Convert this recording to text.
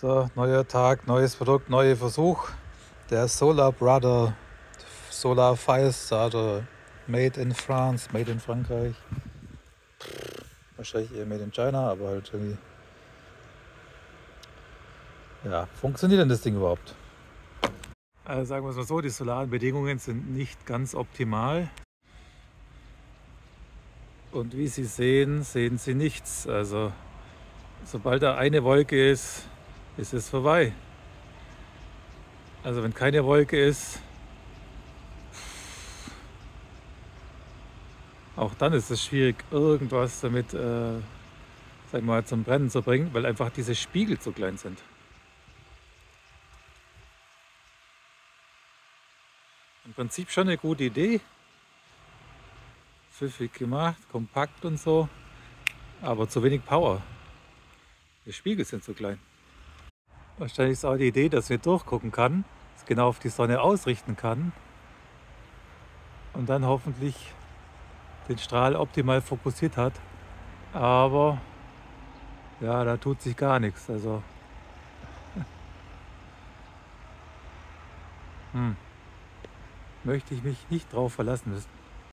So, neuer Tag, neues Produkt, neuer Versuch. Der Solar Brother Solar Fire Starter. Made in France, made in Frankreich. Wahrscheinlich eher made in China, aber halt irgendwie. Ja, funktioniert denn das Ding überhaupt? Also sagen wir es mal so, die solaren Bedingungen sind nicht ganz optimal. Und wie Sie sehen, sehen Sie nichts. Also sobald da eine Wolke ist, ist es vorbei. Also wenn keine Wolke ist, auch dann ist es schwierig, irgendwas damit äh, sag mal, zum Brennen zu bringen, weil einfach diese Spiegel zu klein sind. Im Prinzip schon eine gute Idee. Pfiffig gemacht, kompakt und so, aber zu wenig Power. Die Spiegel sind zu klein. Wahrscheinlich ist auch die Idee, dass man durchgucken kann, es genau auf die Sonne ausrichten kann und dann hoffentlich den Strahl optimal fokussiert hat. Aber ja, da tut sich gar nichts. Also hm, möchte ich mich nicht drauf verlassen müssen.